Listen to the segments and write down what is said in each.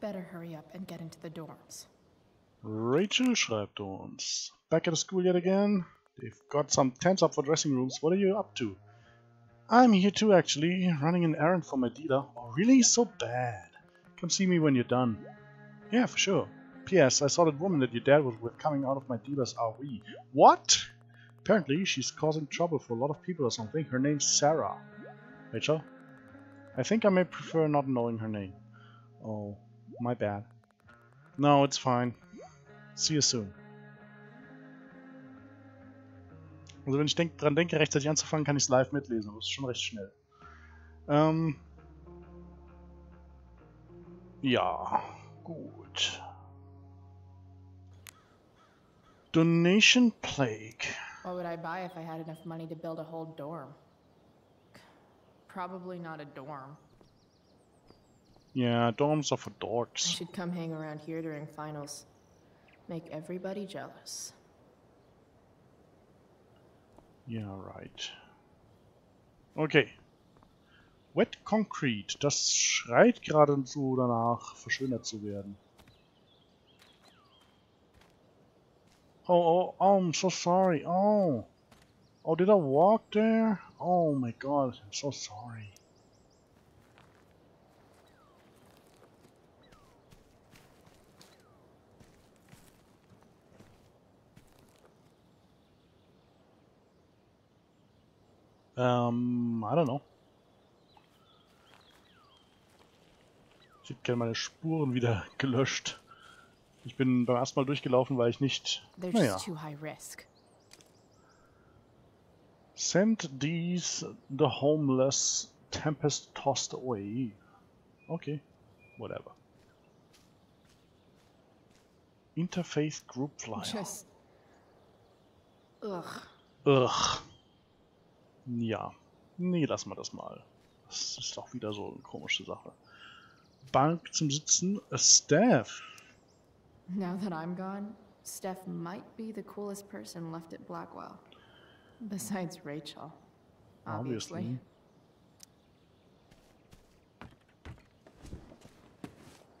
Better hurry up and get into the dorms. Rachel schreibt uns. Back at school yet again? They've got some tents up for dressing rooms. What are you up to? I'm here too, actually, running an errand for my dealer. Oh, really? So bad. Come see me when you're done. Yeah, for sure. P.S. I saw that woman that your dad was with coming out of my dealer's RV. What? Apparently, she's causing trouble for a lot of people or something. Her name's Sarah. Rachel? I think I may prefer not knowing her name. Oh, my bad. No, it's fine. See you soon. Also wenn ich denk, dran denke, rechtzeitig anzufangen, kann ich es live mitlesen, es ist schon recht schnell. Ähm ja, gut. Donation Plague. What would I buy if I had enough money to build a whole dorm? Probably not a dorm. Yeah, dorms are for dorks. I should come hang around here during finals. Make everybody jealous. Yeah, right. Okay. Wet Concrete, das schreit geradezu danach, verschönert zu werden. Oh, oh, oh, I'm so sorry. Oh. Oh, did I walk there? Oh my god, I'm so sorry. Ähm, I don't know. Ich hätte gerne meine Spuren wieder gelöscht. Ich bin beim ersten Mal durchgelaufen, weil ich nicht... Naja. just too high risk. Send these the homeless tempest tossed away. Okay, whatever. Interfaith Group Flyer. Just. Ugh. Ugh. Ja. Nee, lassen wir das mal. Das ist doch wieder so eine komische Sache. Bank zum Sitzen. A staff. Now that I'm gone, Steph might be the coolest person left at Blackwell. Besides Rachel. Obviously. Obviously.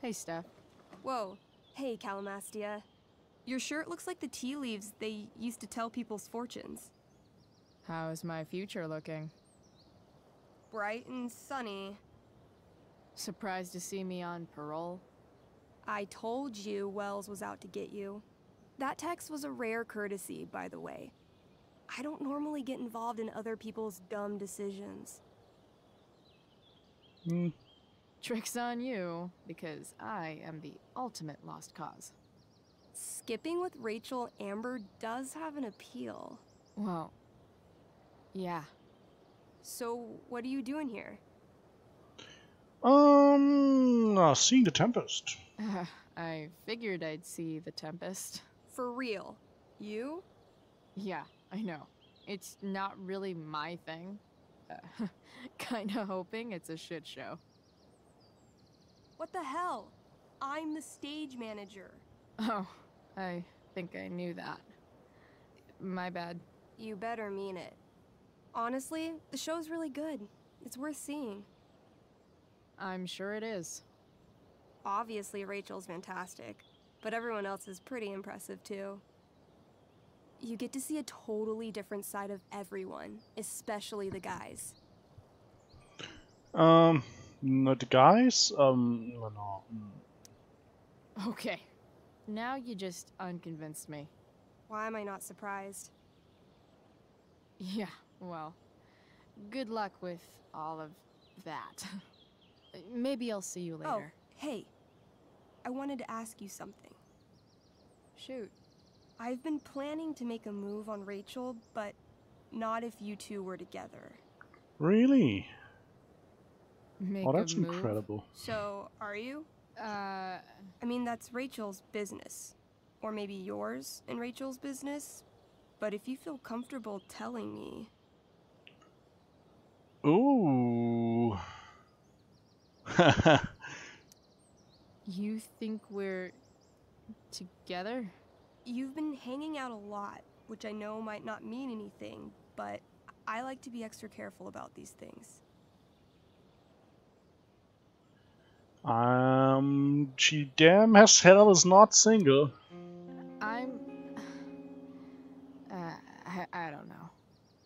Hey, Steph. Whoa. Hey, Calamastia. Your shirt looks like the tea leaves they used to tell people's fortunes. How's my future looking? Bright and sunny. Surprised to see me on parole? I told you Wells was out to get you. That text was a rare courtesy, by the way. I don't normally get involved in other people's dumb decisions. Hm, Trick's on you, because I am the ultimate lost cause. Skipping with Rachel Amber does have an appeal. Well, yeah. So, what are you doing here? Um, uh, seeing the Tempest. I figured I'd see the Tempest. For real? You? Yeah, I know. It's not really my thing. Uh, kinda hoping it's a shit show. What the hell? I'm the stage manager. Oh, I think I knew that. My bad. You better mean it. Honestly, the show's really good. It's worth seeing. I'm sure it is. Obviously, Rachel's fantastic, but everyone else is pretty impressive too. You get to see a totally different side of everyone, especially the guys. Um, no, the guys? Um, no, no. Okay. Now you just unconvinced me. Why am I not surprised? Yeah, well, good luck with all of that. Maybe I'll see you later. Oh, hey. I wanted to ask you something. Shoot. I've been planning to make a move on Rachel, but not if you two were together. Really? Make oh, that's a move? incredible. So, are you? Uh, I mean, that's Rachel's business. Or maybe yours and Rachel's business. But if you feel comfortable telling me. Ooh. you think we're together? You've been hanging out a lot, which I know might not mean anything, but I like to be extra careful about these things. Um, she damn as hell is not single. I'm. Uh, I, I don't know.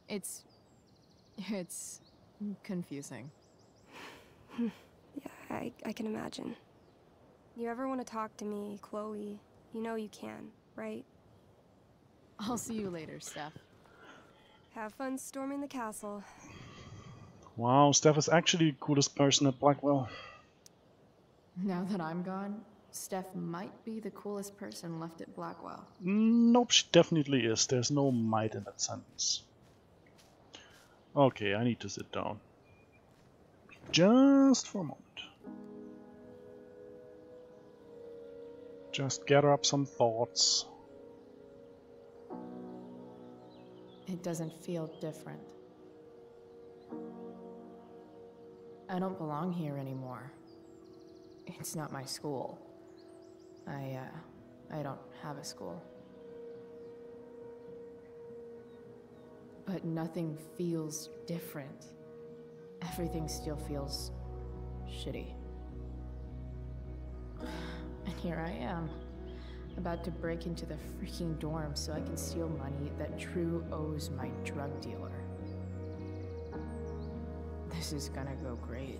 It's. It's confusing. Yeah, I, I can imagine. You ever want to talk to me, Chloe? You know you can, right? I'll see you later, Steph. Have fun storming the castle. Wow, Steph is actually the coolest person at Blackwell. Now that I'm gone, Steph might be the coolest person left at Blackwell. Nope, she definitely is. There's no might in that sentence. Okay, I need to sit down. Just for a moment. Just gather up some thoughts. It doesn't feel different. I don't belong here anymore. It's not my school. I, uh, I don't have a school. But nothing feels different. Everything still feels shitty. And here I am, about to break into the freaking dorm so I can steal money that Drew owes my drug dealer. This is gonna go great.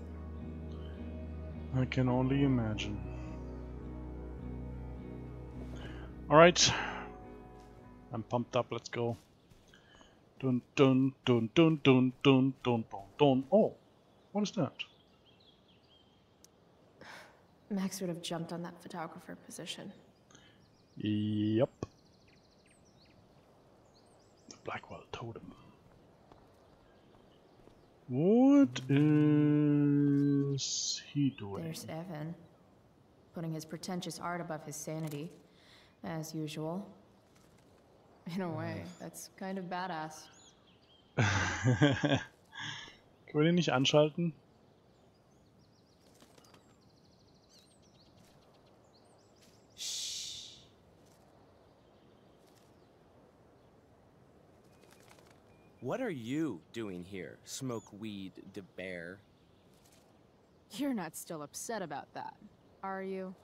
I can only imagine. Alright. I'm pumped up, let's go. Dun dun dun dun dun dun dun dun dun. Oh, what is that? Max would have jumped on that photographer position. Yep. The Blackwell Totem. What is he doing? There's Evan, putting his pretentious art above his sanity, as usual. In a way, that's kind of badass. Können wir den nicht anschalten? What are you doing here, Smokeweed de Bear? You're not still upset about that, are you?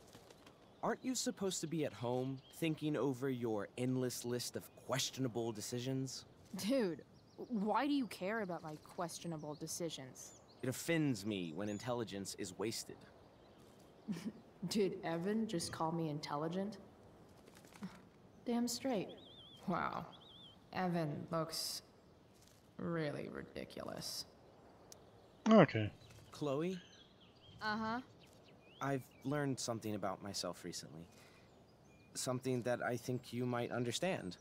Aren't you supposed to be at home, thinking over your endless list of questionable decisions? Dude, why do you care about my questionable decisions? It offends me when intelligence is wasted. Did Evan just call me intelligent? Damn straight. Wow. Evan looks really ridiculous. Okay. Chloe, Uh huh. I've learned something about myself recently. Something that I think you might understand.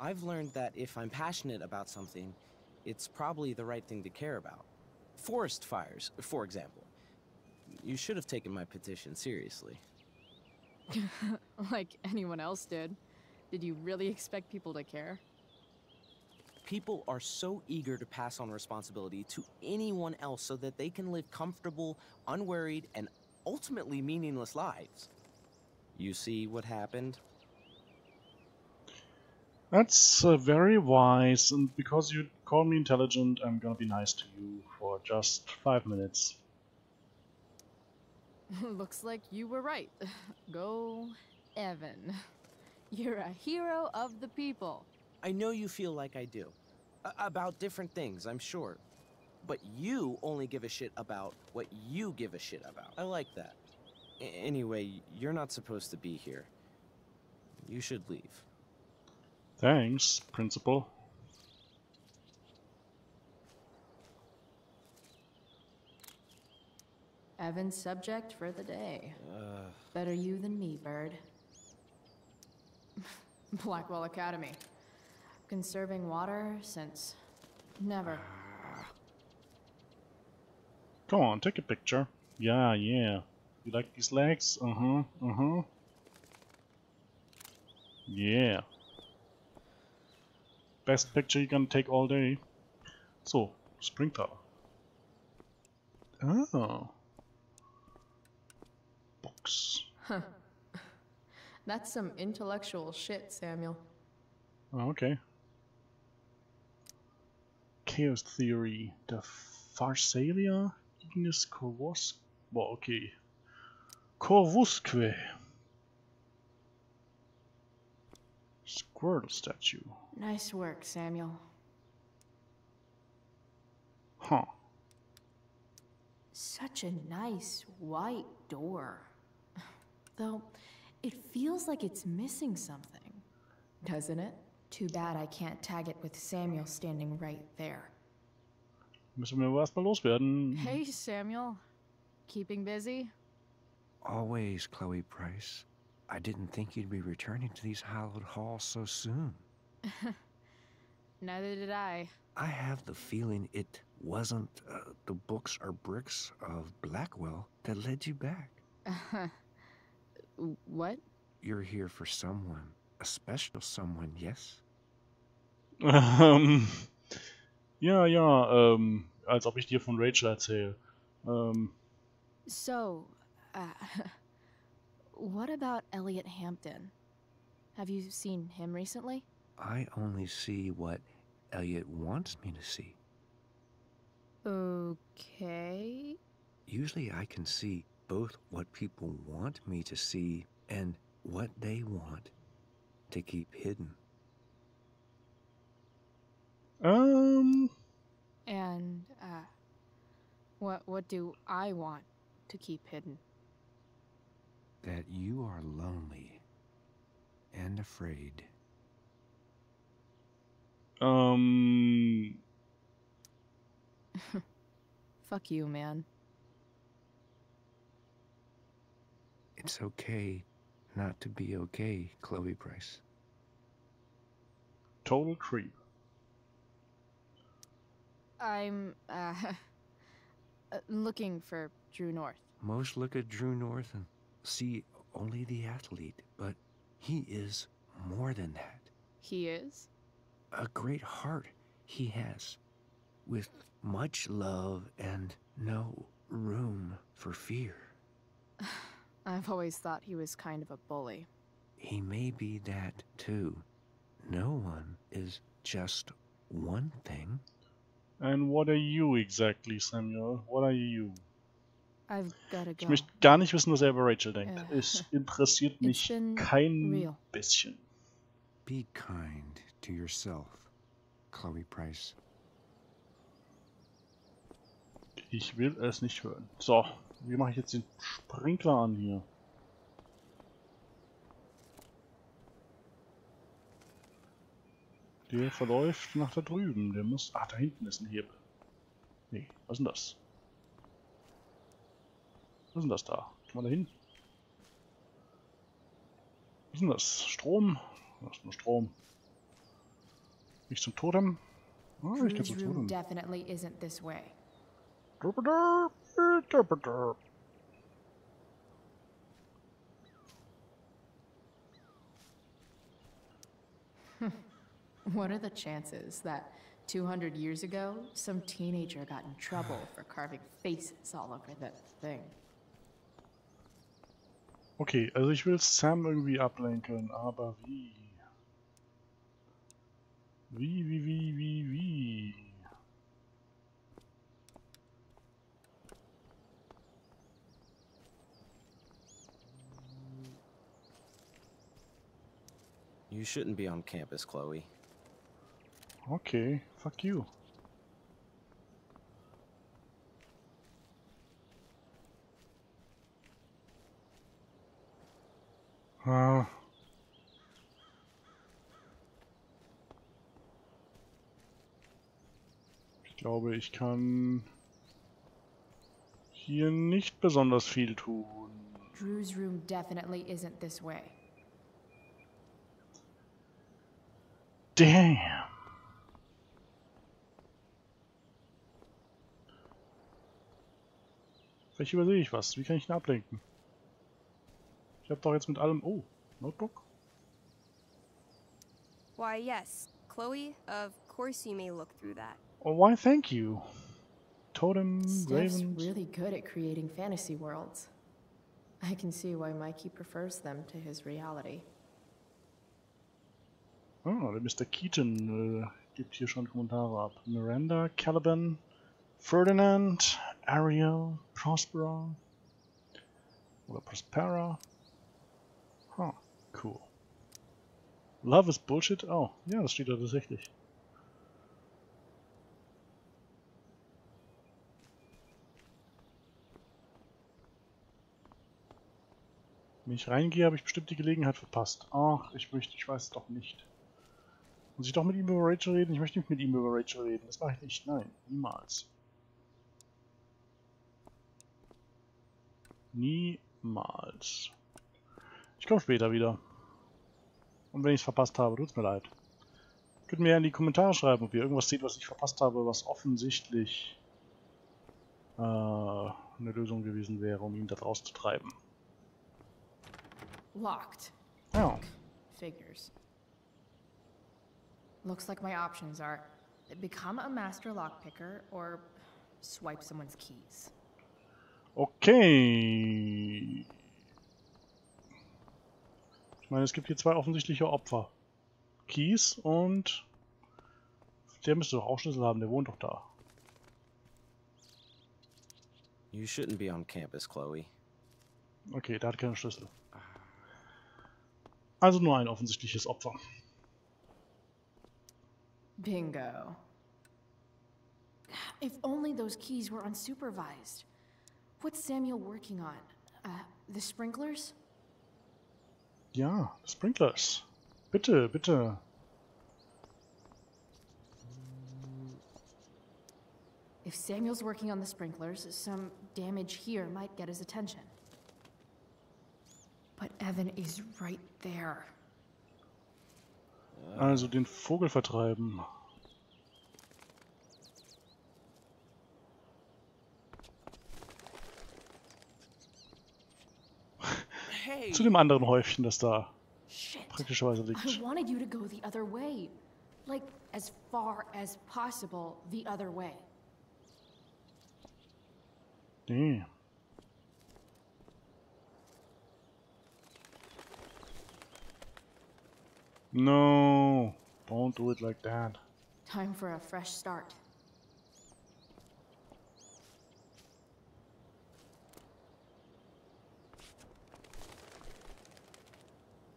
I've learned that if I'm passionate about something, it's probably the right thing to care about. Forest fires, for example. You should have taken my petition seriously. like anyone else did. Did you really expect people to care? People are so eager to pass on responsibility to anyone else so that they can live comfortable, unworried, and ultimately meaningless lives. You see what happened? That's uh, very wise, and because you call me intelligent, I'm gonna be nice to you for just five minutes. Looks like you were right. Go, Evan. You're a hero of the people. I know you feel like I do. A- about different things, I'm sure. But you only give a shit about what you give a shit about. I like that. A- anyway, you're not supposed to be here. You should leave. Thanks, Principal. Evan's subject for the day. Uh, Better you than me, Bird. Blackwell Academy. Conserving water since never. Come on, take a picture. Yeah, yeah. You like these legs? Uh-huh, uh-huh. Yeah. Best picture you can take all day. So, Spring Tower. Oh. Books. That's some intellectual shit, Samuel. Oh, okay. Chaos Theory. The Pharsalia? Ignis Boah, okay. Corvusque. Squirtle statue. Nice work, Samuel. Huh. Such a nice white door. Though, it feels like it's missing something. Doesn't it? Too bad I can't tag it with Samuel standing right there. Müssen wir erstmal loswerden. Hey, Samuel. Keeping busy? Always, Chloe Price. I didn't think you'd be returning to these hallowed halls so soon. Neither did I. I have the feeling it wasn't uh, the books or bricks of Blackwell that led you back. what? You're here for someone, a special someone, yes? Ähm, ja, ja, ähm, als ob ich dir von Rachel erzähle. Ähm, So, uh, what about Elliot Hampton? Have you seen him recently? I only see what Elliot wants me to see. Okay. Usually I can see both what people want me to see and what they want to keep hidden. Um. And, uh, what, what do I want to keep hidden? That you are lonely and afraid. Um. Fuck you, man. It's okay not to be okay, Chloe Price. total creep. I'm, uh, uh, looking for Drew North. Most look at Drew North and see only the athlete, but he is more than that. He is? A great heart he has, with much love and no room for fear. I've always thought he was kind of a bully. He may be that too. No one is just one thing. And what are you exactly, Samuel? What are you? I've gotta go. Ich möchte gar nicht wissen, was er über Rachel denkt. Äh, Es interessiert mich kein real. bisschen. Be kind to yourself, Chloe Price. Ich will es nicht hören. So, wie mache ich jetzt den Sprinkler an hier? Der verläuft nach da drüben. Der muss... Ah, da hinten ist ein Hebel. Nee, was ist denn das? Was ist denn das da? Kann man da hin? Was ist denn das? Strom? Das ist nur Strom. Nicht zum Totem? Ah, ich kann zum Totem. definitely isn't this way. Derp-a-derp, äh, What are the chances that 200 years ago, some teenager got in trouble for carving faces all over that thing? Okay, also ich will Sam irgendwie ablenken, aber wie? Wie, wie, wie, wie, wie? You shouldn't be on campus, Chloe. Okay, fuck you. Ah. Ich glaube, ich kann hier nicht besonders viel tun. Drew's room definitely isn't this way. Damn. Vielleicht übersehe ich was. Wie kann ich ihn ablenken? Ich habe doch jetzt mit allem... Oh, Notebook? Why, yes. Chloe, of course you may look through that. Oh, why thank you. Totem, Steph's Ravens... really good at creating fantasy worlds. I can see why Mikey prefers them to his reality. Ah, der Mr. Keaton äh, gibt hier schon Kommentare ab. Miranda, Caliban, Ferdinand, Ariel, Prospero. Oder Prospera. Huh, cool. Love is Bullshit? Oh, ja, das steht da tatsächlich. Wenn ich reingehe, habe ich bestimmt die Gelegenheit verpasst. Ach, ich möchte, ich weiß es doch nicht. Muss ich doch mit ihm über Rachel reden? Ich möchte nicht mit ihm über Rachel reden. Das mache ich nicht. Nein, niemals. Niemals. Ich komme später wieder. Und wenn ich es verpasst habe, tut's mir leid. Könnt mir ja in die Kommentare schreiben, ob ihr irgendwas seht, was ich verpasst habe, was offensichtlich äh, eine Lösung gewesen wäre, um ihn da rauszutreiben. Locked. Ja. Figures. Looks like my options are become a master lockpicker or swipe someone's keys. Okay. Ich meine, es gibt hier zwei offensichtliche Opfer. Keys und... Der müsste doch auch Schlüssel haben, der wohnt doch da. You shouldn't be on campus, Chloe. Okay, der hat keinen Schlüssel. Also nur ein offensichtliches Opfer. Bingo. If only those keys were unsupervised. What's Samuel working on? Uh, the sprinklers? Ja, Sprinklers. Bitte, bitte. If Samuel's working on the sprinklers, some damage here might get his attention. But Evan is right there. Also den Vogel vertreiben. Hey! Zu dem anderen Häufchen, das da Shit. praktischerweise I liegt. wanted you to go the other way. Like, as far as possible the other way. Nee. No, don't do it like that. Time for a fresh start.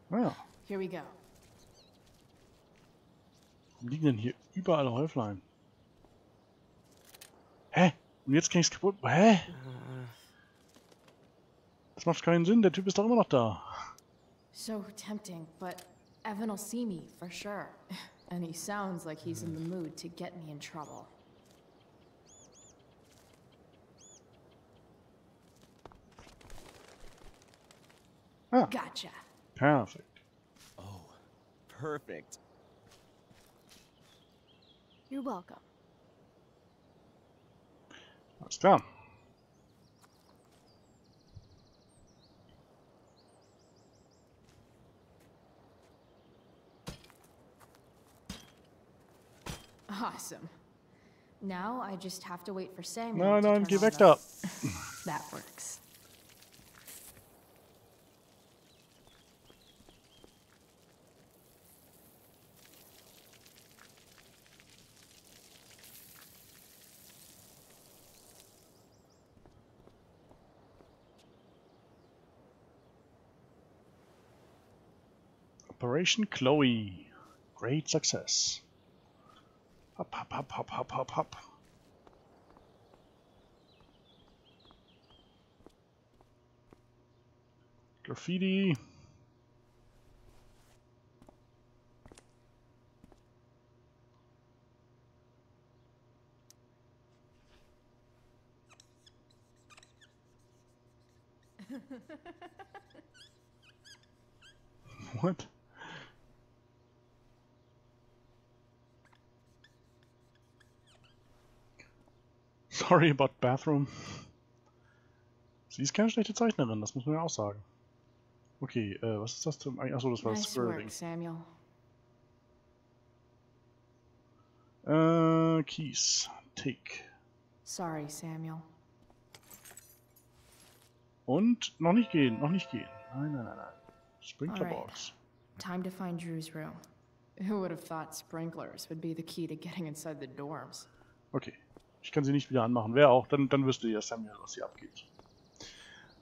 Naja, Here we go. warum liegen denn hier überall Häuflein? Hä? Und jetzt kann ich's kaputt... Hä? Das macht keinen Sinn, der Typ ist doch immer noch da. So tempting, but Evan will see me for sure. And he sounds like he's in the mood to get me in trouble. Ah, Gotcha. Perfect. Oh, perfect. You're welcome. Alles klar. Awesome. Now I just have to wait for Samuel. Nein, to nein, turn geh on weg the- da. That works. Operation Chloe. Great success. Hop, hop, hop, hop, hop, hop, hop. Graffiti. Sorry about bathroom. Sie ist keine schlechte Zeichnerin, das muss man ja auch sagen. Okay, äh, was ist das zum... Achso, das war Nice work, Samuel. Äh, Keys. Take. Sorry, Samuel. Und noch nicht gehen, noch nicht gehen. Nein, nein, nein, nein. Sprinklerbox. Time to find Drew's room. Who would have thought sprinklers would be the key to getting inside the dorms? Okay. Ich kann sie nicht wieder anmachen. Wer auch, dann, dann wüsste ja Samuel, was hier abgeht.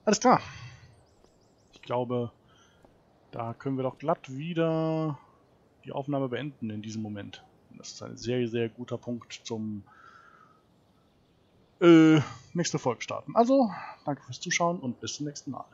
Alles klar. ich glaube, da können wir doch glatt wieder die Aufnahme beenden in diesem Moment. Das ist ein sehr, sehr guter Punkt zum äh, nächste Folge starten. Also, danke fürs Zuschauen und bis zum nächsten Mal.